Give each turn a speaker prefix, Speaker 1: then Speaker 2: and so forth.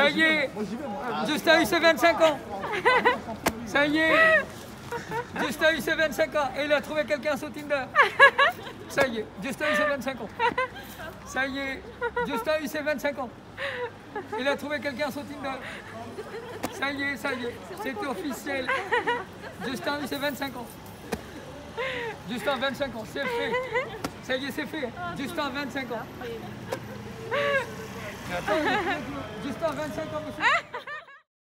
Speaker 1: Ça y est, Justin a eu ses 25 ans. Ça y est, Justin a eu ses 25 ans et il a trouvé quelqu'un sur Tinder. Ça y est, Justin a eu ses 25 ans. Ça y est, Justin a eu ses 25 ans. Il a trouvé quelqu'un sur Tinder. Ça y est, ça y est, c'est officiel. Justin a eu ses 25 ans. Justin 25 ans, c'est fait. Ça y est, c'est fait. Justin 25 ans. Justin 25 ans, monsieur.